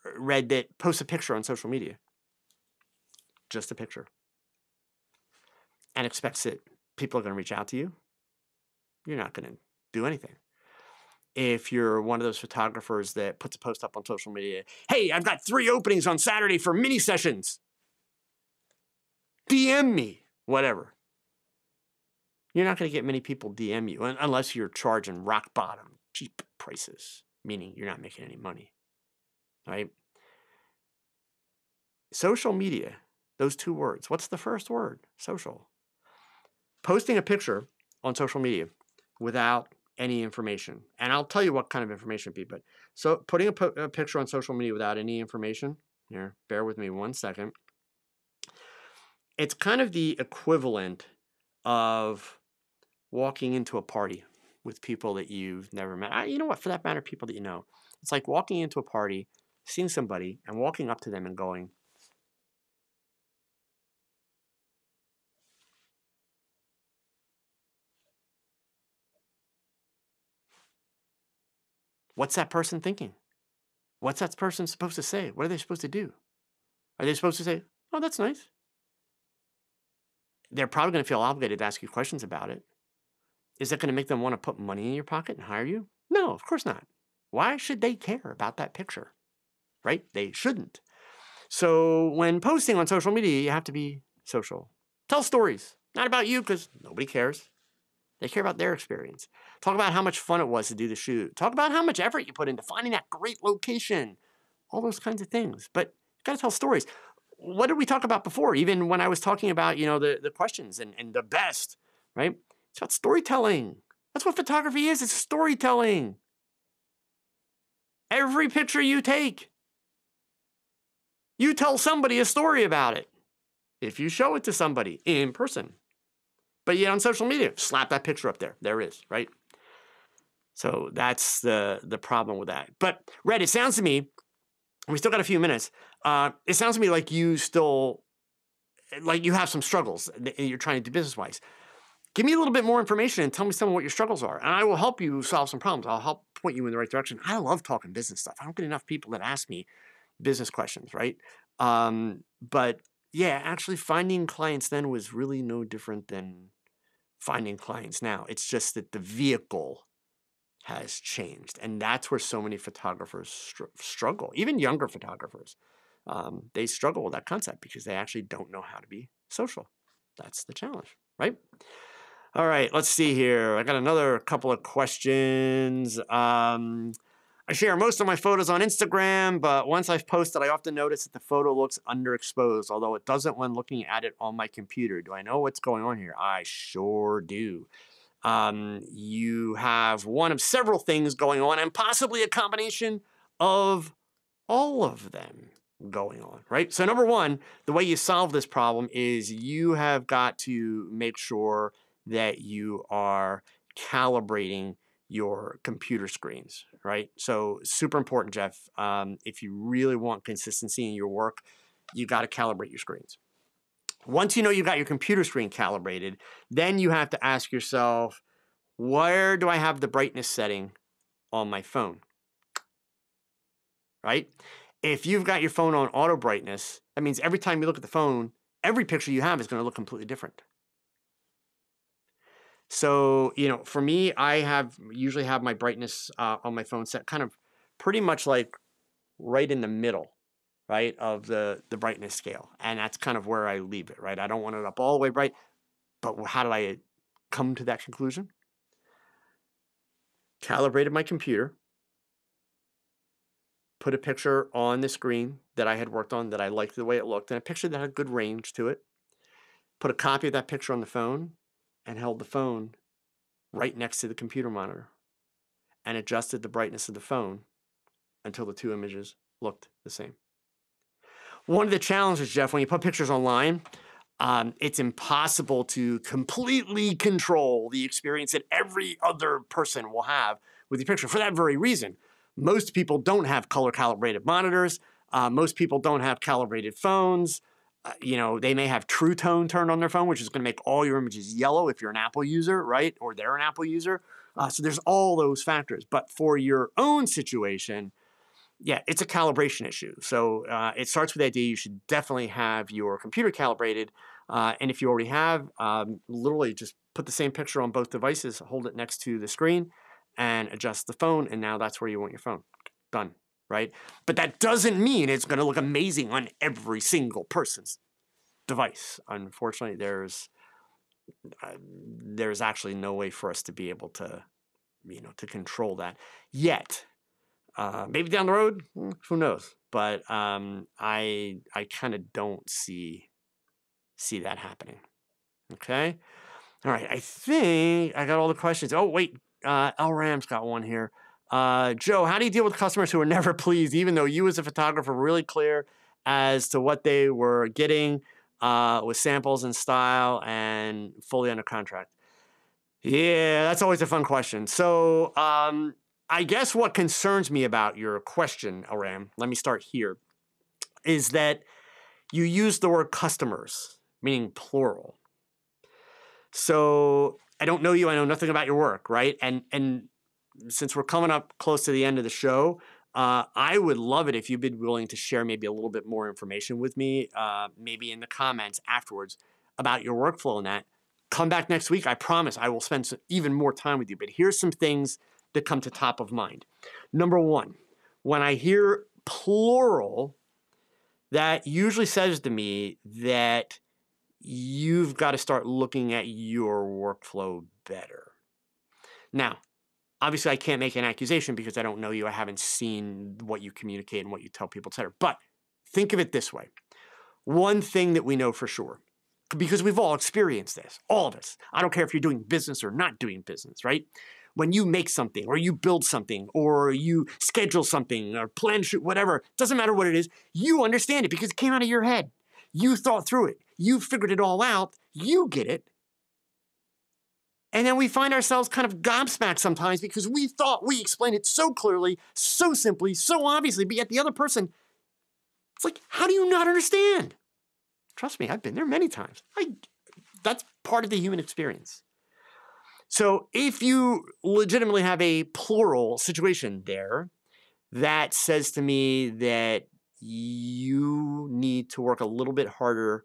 uh, read that posts a picture on social media, just a picture, and expects that people are going to reach out to you, you're not going to do anything if you're one of those photographers that puts a post up on social media, hey, I've got three openings on Saturday for mini sessions. DM me, whatever. You're not going to get many people DM you unless you're charging rock bottom, cheap prices, meaning you're not making any money. Right? Social media, those two words. What's the first word? Social. Posting a picture on social media without any information. And I'll tell you what kind of information be, but so putting a, a picture on social media without any information, here, bear with me one second. It's kind of the equivalent of walking into a party with people that you've never met. I, you know what, for that matter, people that you know. It's like walking into a party, seeing somebody, and walking up to them and going, What's that person thinking? What's that person supposed to say? What are they supposed to do? Are they supposed to say, oh, that's nice? They're probably going to feel obligated to ask you questions about it. Is that going to make them want to put money in your pocket and hire you? No, of course not. Why should they care about that picture? Right? They shouldn't. So when posting on social media, you have to be social. Tell stories, not about you because nobody cares. They care about their experience. Talk about how much fun it was to do the shoot. Talk about how much effort you put into finding that great location. All those kinds of things. But you gotta tell stories. What did we talk about before? Even when I was talking about, you know, the, the questions and, and the best, right? It's about storytelling. That's what photography is. It's storytelling. Every picture you take, you tell somebody a story about it. If you show it to somebody in person. But yet on social media, slap that picture up there. There is, right? So that's the the problem with that. But Red, it sounds to me, we still got a few minutes. Uh, it sounds to me like you still like you have some struggles you're trying to do business wise. Give me a little bit more information and tell me some of what your struggles are, and I will help you solve some problems. I'll help point you in the right direction. I love talking business stuff. I don't get enough people that ask me business questions, right? Um, but yeah, actually finding clients then was really no different than finding clients now. It's just that the vehicle has changed. And that's where so many photographers str- struggle, even younger photographers. Um, they struggle with that concept because they actually don't know how to be social. That's the challenge, right? All right, let's see here. I got another couple of questions. Um, I share most of my photos on Instagram, but once I've posted, I often notice that the photo looks underexposed, although it doesn't when looking at it on my computer. Do I know what's going on here? I sure do. Um, you have one of several things going on, and possibly a combination of all of them going on, right? So, number one, the way you solve this problem is you have got to make sure that you are calibrating your computer screens, right? So super important, Jeff. Um, if you really want consistency in your work, you got to calibrate your screens. Once you know you've got your computer screen calibrated, then you have to ask yourself, where do I have the brightness setting on my phone? Right? If you've got your phone on auto brightness, that means every time you look at the phone, every picture you have is going to look completely different. So, you know, for me, I have usually have my brightness uh, on my phone set kind of pretty much like right in the middle, right, of the, the brightness scale. And that's kind of where I leave it, right? I don't want it up all the way bright. But how did I come to that conclusion? Calibrated my computer, put a picture on the screen that I had worked on that I liked the way it looked, and a picture that had good range to it. Put a copy of that picture on the phone and held the phone right next to the computer monitor and adjusted the brightness of the phone until the two images looked the same. One of the challenges, Jeff, when you put pictures online, um, it's impossible to completely control the experience that every other person will have with the picture for that very reason. Most people don't have color calibrated monitors. Uh, most people don't have calibrated phones. Uh, you know, they may have True Tone turned on their phone, which is going to make all your images yellow if you're an Apple user, right? Or they're an Apple user. Uh, so there's all those factors. But for your own situation, yeah, it's a calibration issue. So uh, it starts with the idea you should definitely have your computer calibrated. Uh, and if you already have, um, literally just put the same picture on both devices, hold it next to the screen, and adjust the phone. And now that's where you want your phone. Done right? But that doesn't mean it's going to look amazing on every single person's device. Unfortunately, there's uh, there's actually no way for us to be able to, you know, to control that yet. Uh, maybe down the road, hmm, who knows? But um, I I kind of don't see see that happening. Okay. All right. I think I got all the questions. Oh wait, uh, El Ram's got one here. Uh, Joe, how do you deal with customers who are [LAUGHS] never pleased, even though you as a photographer were really clear as to what they were getting uh, with samples and style and fully under contract? Yeah, that's always a fun question. So um, I guess what concerns me about your question, Aram, let me start here, is that you use the word customers, meaning plural. So I don't know you, I know nothing about your work, right? And and since we're coming up close to the end of the show, uh, I would love it if you'd be willing to share maybe a little bit more information with me, uh, maybe in the comments afterwards about your workflow and that. Come back next week. I promise I will spend some, even more time with you. But here's some things that come to top of mind. Number one, when I hear plural, that usually says to me that you've got to start looking at your workflow better. Now, obviously, I can't make an accusation because I don't know you. I haven't seen what you communicate and what you tell people, etc. But think of it this way one thing that we know for sure, because we've all experienced this, all of us. I don't care if you're doing business or not doing business, right? When you make something or you build something or you schedule something or plan shoot, whatever, doesn't matter what it is, you understand it because it came out of your head. You thought through it. You figured it all out. You get it. And then we find ourselves kind of gobsmacked sometimes because we thought we explained it so clearly, so simply, so obviously, but yet the other person, it's like, how do you not understand? Trust me, I've been there many times. I, that's part of the human experience. So if you legitimately have a plural situation there, that says to me that you need to work a little bit harder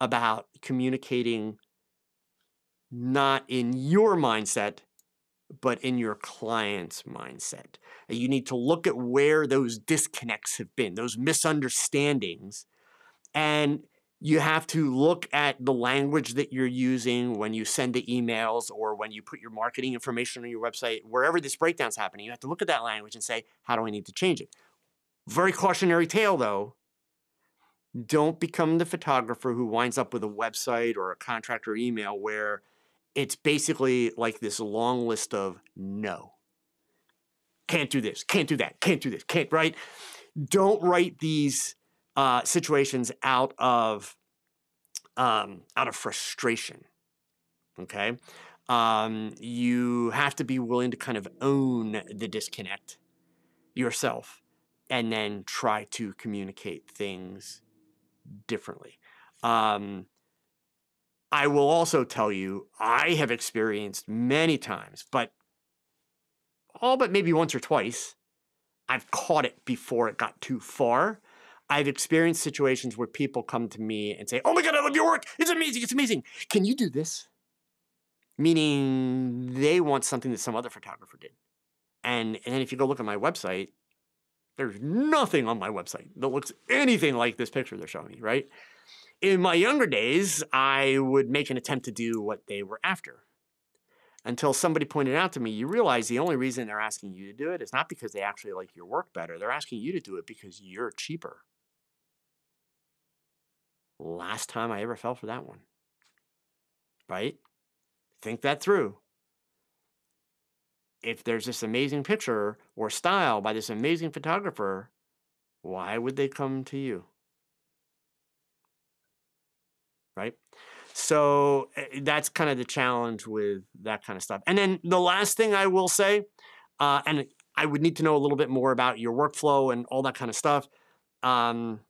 about communicating not in your mindset, but in your client's mindset. You need to look at where those disconnects have been, those misunderstandings, and you have to look at the language that you're using when you send the emails or when you put your marketing information on your website, wherever this breakdown's happening, you have to look at that language and say, how do I need to change it? Very cautionary tale, though. Don't become the photographer who winds up with a website or a contractor email where it's basically like this long list of no. Can't do this, can't do that, can't do this, can't, right? Don't write these uh, situations out of um, out of frustration. Okay, um, you have to be willing to kind of own the disconnect yourself, and then try to communicate things differently. Um, I will also tell you, I have experienced many times, but all but maybe once or twice, I've caught it before it got too far. I've experienced situations where people come to me and say, Oh my God, I love your work. It's amazing. It's amazing. Can you do this? Meaning they want something that some other photographer did. And, and then if you go look at my website, there's nothing on my website that looks anything like this picture they're showing me, right? In my younger days, I would make an attempt to do what they were after. Until somebody pointed out to me, you realize the only reason they're asking you to do it is not because they actually like your work better. They're asking you to do it because you're cheaper. Last time I ever fell for that one. Right? Think that through. If there's this amazing picture or style by this amazing photographer, why would they come to you? Right? So eh, that's kind of the challenge with that kind of stuff. And then the last thing I will say, uh, and I would need to know a little bit more about your workflow and all that kind of stuff. Um,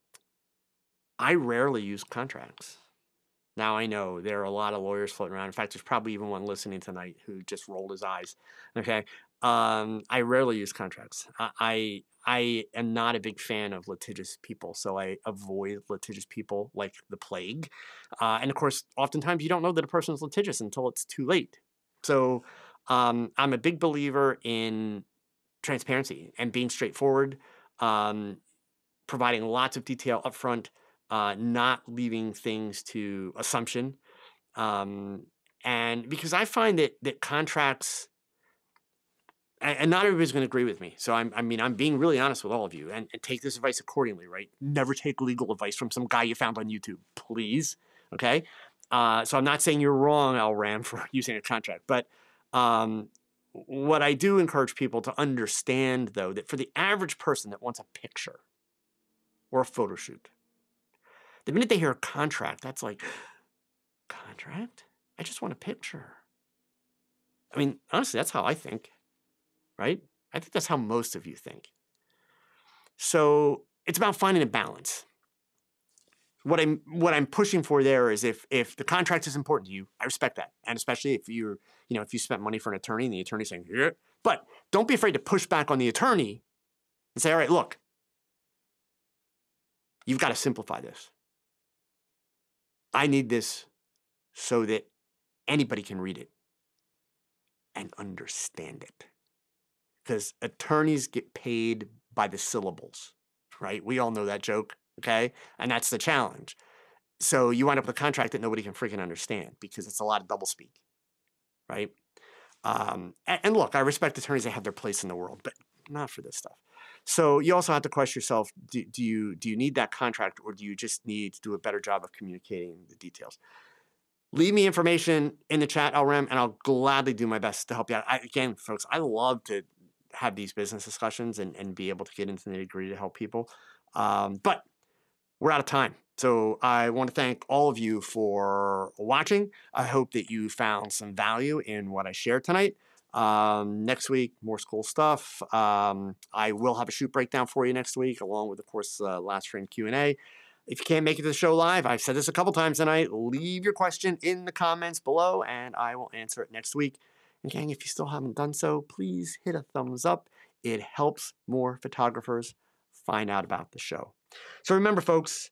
I rarely use contracts. Now I know there are a lot of lawyers floating around. In fact, there's probably even one listening tonight who just rolled his eyes. Okay, um, I rarely use contracts. I I am not a big fan of litigious people, so I avoid litigious people like the plague. Uh, and of course, oftentimes you don't know that a person is litigious until it's too late. So um, I'm a big believer in transparency and being straightforward, um, providing lots of detail upfront, uh, not leaving things to assumption. Um, and because I find that that contracts, and, not everybody's going to agree with me. So I'm, I mean, I'm being really honest with all of you, and, and take this advice accordingly. Right? Never take legal advice from some guy you found on YouTube, please. Okay. Uh, so I'm not saying you're wrong, Al Ram, [LAUGHS] for using a contract, but um, what I do encourage people to understand, though, that for the average person that wants a picture or a photo shoot, the minute they hear a contract, that's like, contract? I just want a picture. I mean, honestly, that's how I think, right? I think that's how most of you think. So it's about finding a balance. What I'm what I'm pushing for there is if if the contract is important to you, I respect that, and especially if you're you know if you spent money for an attorney and the attorney's saying yeah, but don't be afraid to push back on the attorney and say, all right, look, you've got to simplify this. I need this so that anybody can read it and understand it. Because attorneys get paid by the syllables, right? We all know that joke, okay? And that's the challenge. So you wind up with a contract that nobody can freaking understand because it's a lot of doublespeak, right? Um, and, and look, I respect attorneys; they have their place in the world, but not for this stuff. So you also have to question yourself: do, do you do you need that contract, or do you just need to do a better job of communicating the details? leave me information in the chat, LRM, and I'll gladly do my best to help you out. I, again, folks, I love to have these business discussions and, and be able to get into the degree to help people. Um, but we're out of time. So I want to thank all of you for watching. I hope that you found some value in what I shared tonight. Um, next week, more school stuff. Um, I will have a shoot breakdown for you next week, along with, of course, uh, last stream Q and A. If you can't make it to the show live, I've said this a couple times tonight, leave your question in the comments below and I will answer it next week. And gang, if you still haven't done so, please hit a thumbs up. It helps more photographers find out about the show. So remember, folks,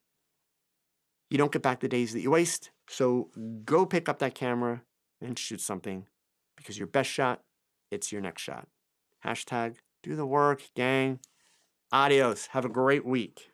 you don't get back the days that you waste. So go pick up that camera and shoot something because your best shot, it's your next shot. Hashtag do the work, gang. Adios. Have a great week.